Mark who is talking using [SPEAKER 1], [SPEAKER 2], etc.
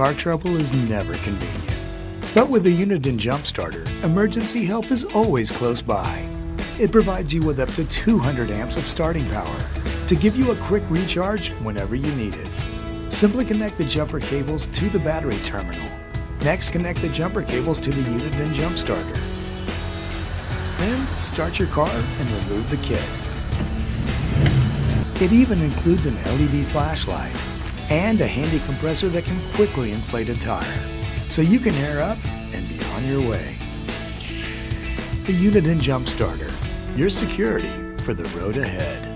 [SPEAKER 1] car trouble is never convenient. But with the Uniden Jump Starter, emergency help is always close by. It provides you with up to 200 amps of starting power to give you a quick recharge whenever you need it. Simply connect the jumper cables to the battery terminal. Next, connect the jumper cables to the Uniden Jump Starter. Then, start your car and remove the kit. It even includes an LED flashlight and a handy compressor that can quickly inflate a tire, so you can air up and be on your way. The Uniden Jump Starter, your security for the road ahead.